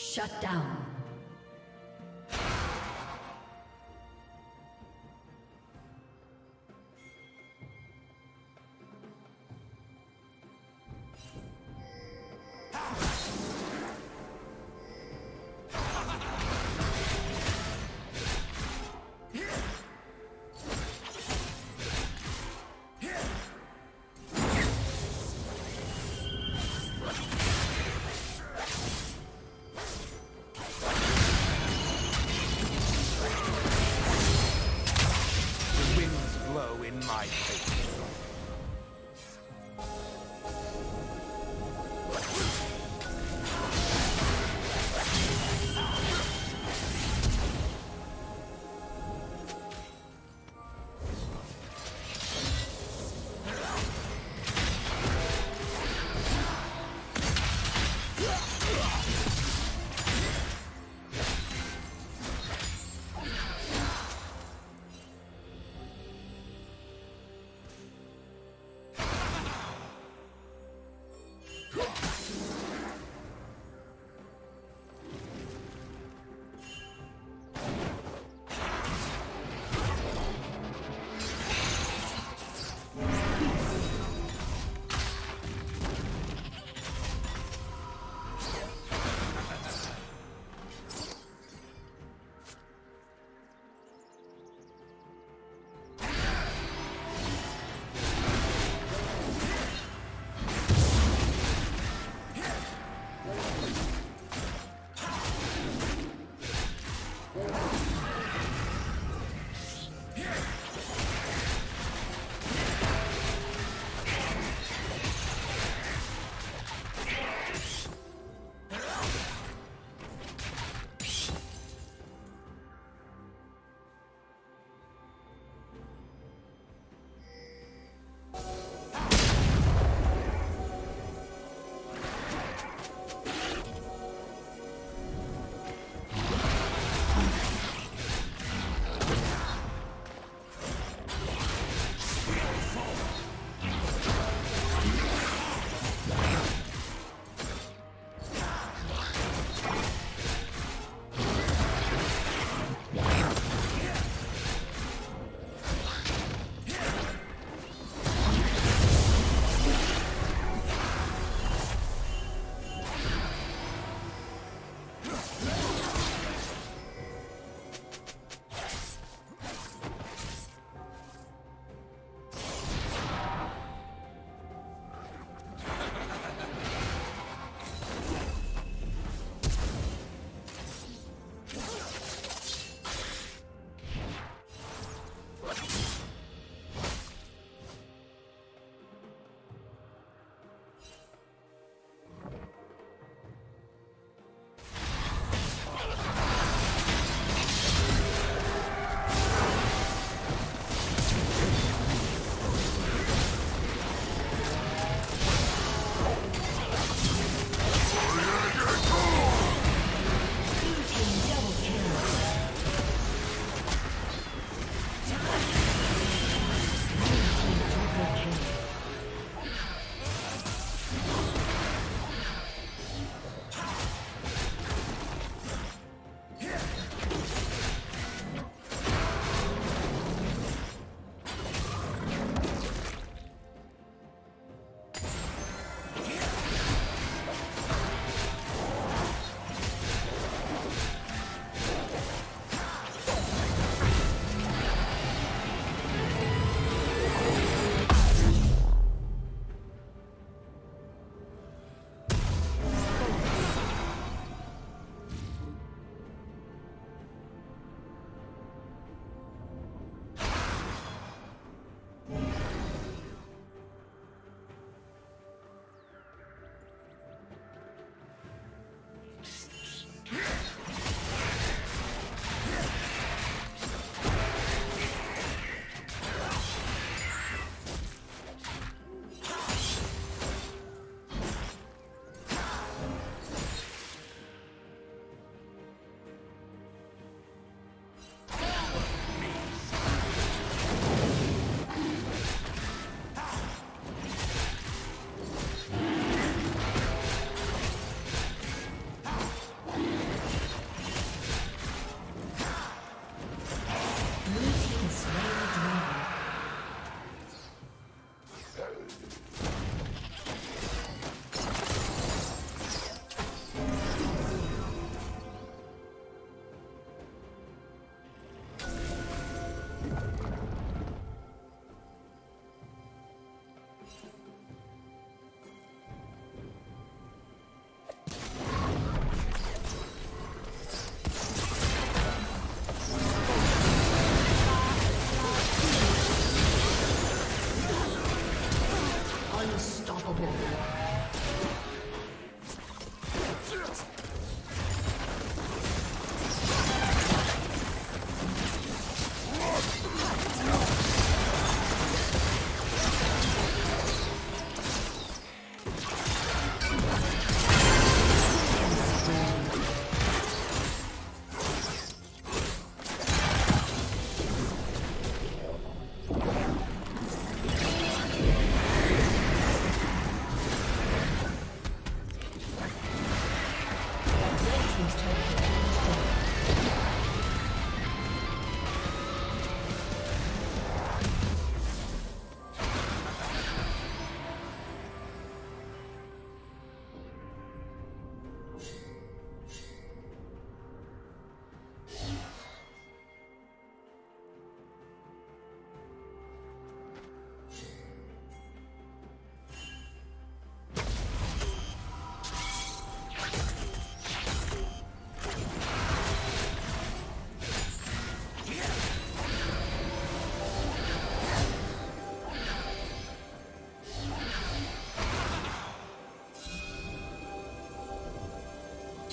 Shut down. my face.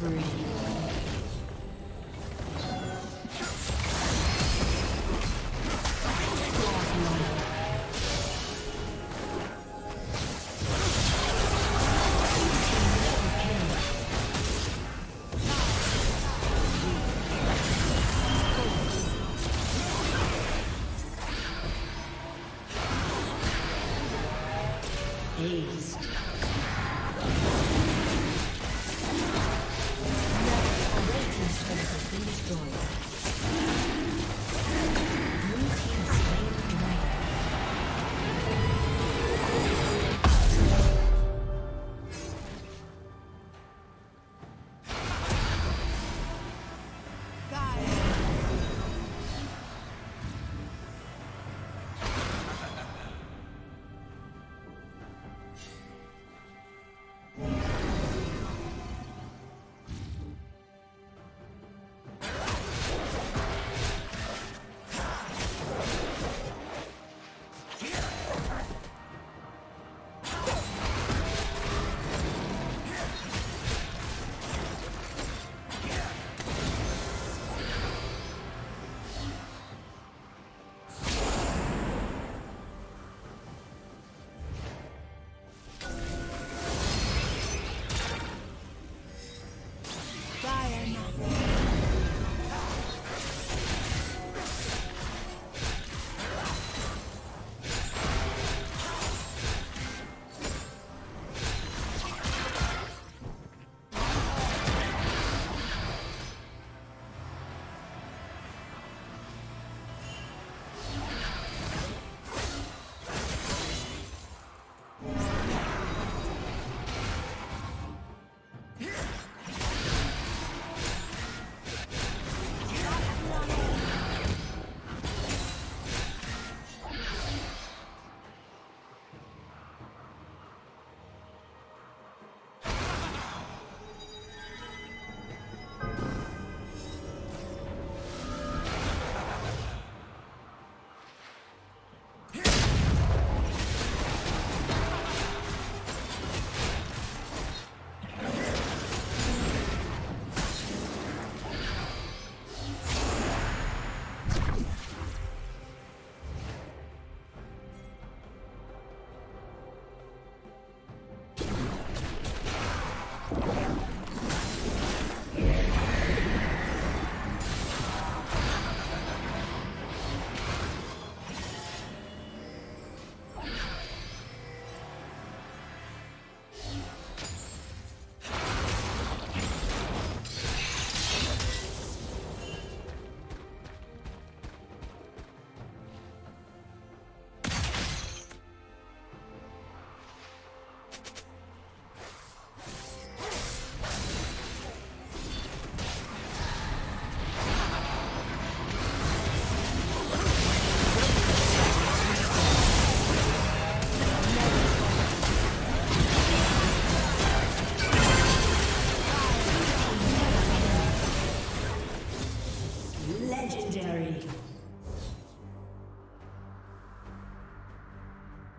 Spree.